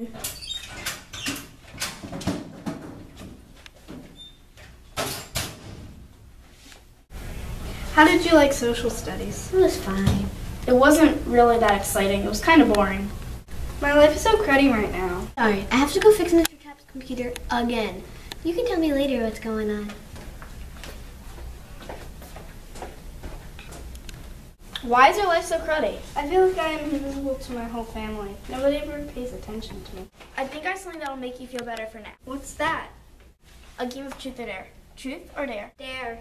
How did you like social studies? It was fine. It wasn't really that exciting. It was kind of boring. My life is so cruddy right now. Sorry, I have to go fix Mr. Tapp's computer again. You can tell me later what's going on. Why is your life so cruddy? I feel like I am invisible to my whole family. Nobody ever pays attention to me. I think I have something that'll make you feel better for now. What's that? A game of truth or dare. Truth or dare? Dare.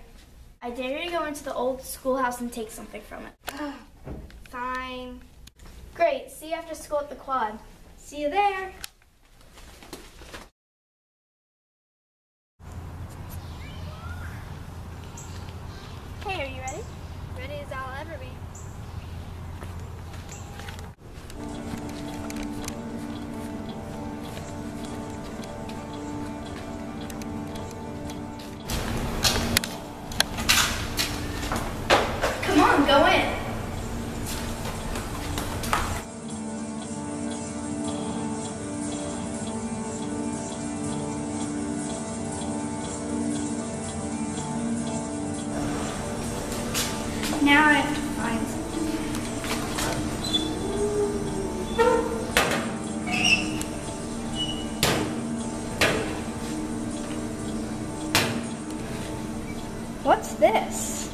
I dare you to go into the old schoolhouse and take something from it. Ah, fine. Great. See you after school at the quad. See you there. Go in. Now I have to find something. What's this?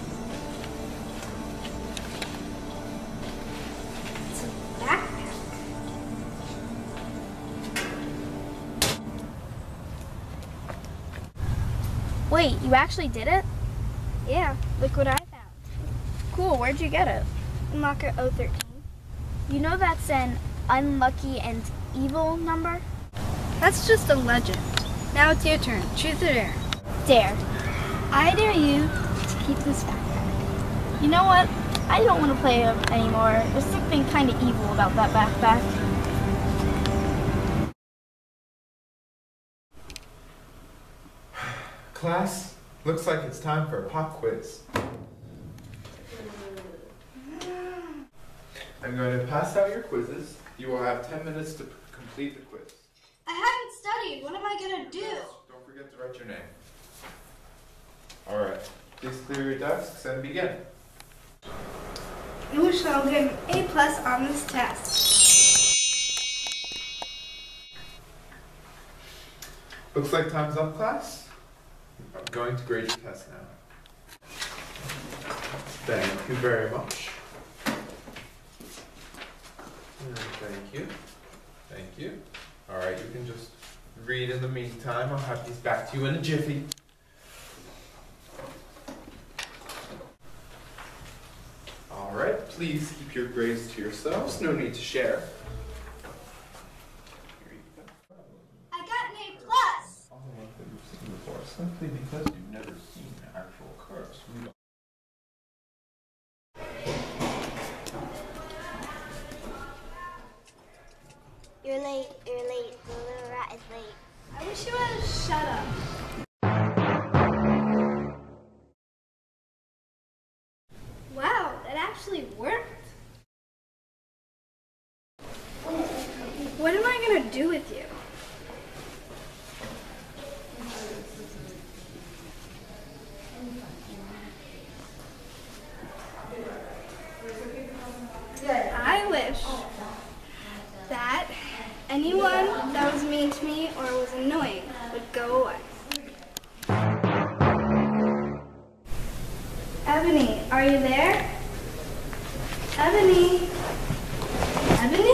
Wait, you actually did it? Yeah, look what I found. Cool. Where'd you get it? In locker 013. You know that's an unlucky and evil number? That's just a legend. Now it's your turn. Truth or dare? Dare. I dare you to keep this backpack. You know what? I don't want to play anymore. There's something kind of evil about that backpack. Class, looks like it's time for a pop quiz. I'm going to pass out your quizzes. You will have 10 minutes to complete the quiz. I haven't studied. What am I gonna do? Don't forget to write your name. Alright, please clear your desks and begin. You shall get an A plus on this test. Looks like time's up, class. Going to grade your test now. Thank you very much. Thank you. Thank you. Alright, you can just read in the meantime. I'll have these back to you in a jiffy. Alright, please keep your grades to yourselves. No need to share. Worked. What am I gonna do with you? I wish that anyone that was mean to me or was annoying would go away. Ebony, are you there? Ebony? Ebony?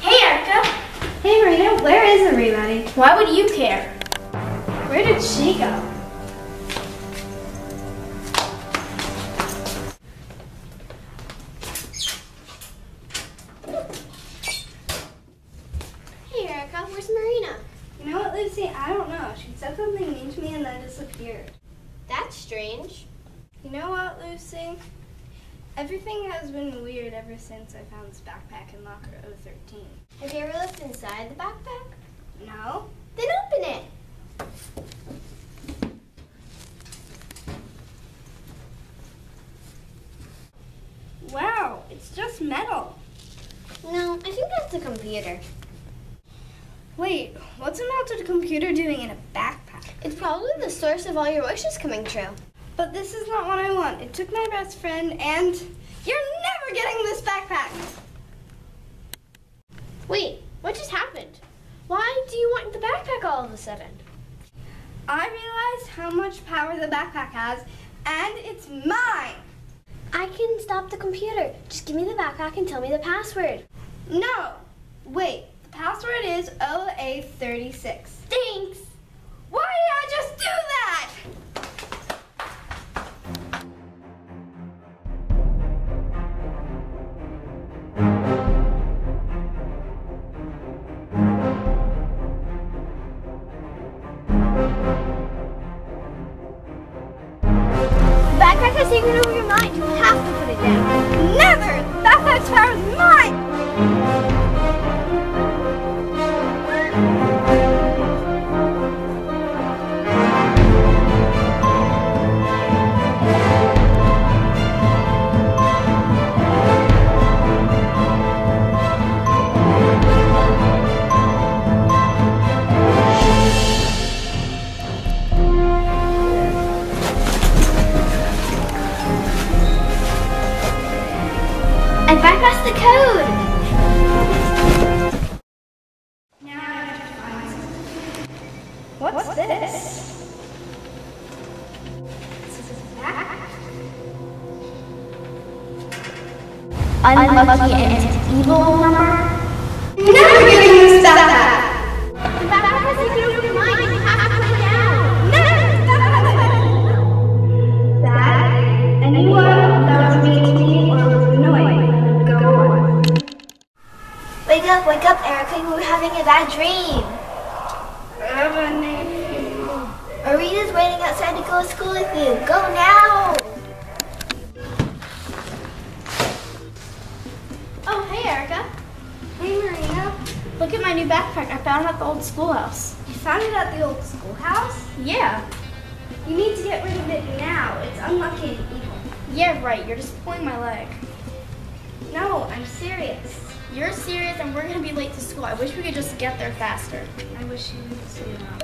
Hey, Erica. Hey Marina, where is everybody? Why would you care? Where did she go? That's strange. You know what, Lucy? Everything has been weird ever since I found this backpack in locker 013. Have you ever looked inside the backpack? No. Then open it. Wow, it's just metal. No, I think that's a computer. Wait, what's a mounted computer doing in a backpack? It's probably the source of all your wishes coming true. But this is not what I want. It took my best friend, and you're never getting this backpack. Wait, what just happened? Why do you want the backpack all of a sudden? I realized how much power the backpack has, and it's mine. I can stop the computer. Just give me the backpack and tell me the password. No, wait. The password is OA36. Thanks. Bypassed the code. What's this? Unlucky and evil number. Wake up, wake up, Erica. You were having a bad dream. Marina's waiting outside to go to school with you. Go now. Oh, hey, Erica. Hey Marina, Look at my new backpack. I found it at the old schoolhouse. you found it at the old schoolhouse? Yeah. You need to get rid of it now. It's unlucky and evil. Yeah, right. You're just pulling my leg. No, I'm serious. You're serious, and we're gonna be late to school. I wish we could just get there faster. I wish you would see that.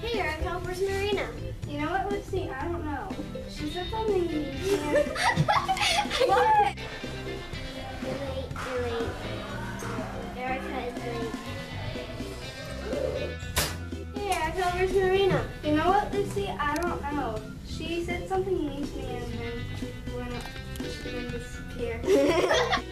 Hey, Erica. Where's Marina? You know what, Lucy? I don't know. She said something to me. what? Erica. Where's Marina? You know what, Lucy? I don't know. She said something mean to me and then went, she then disappeared.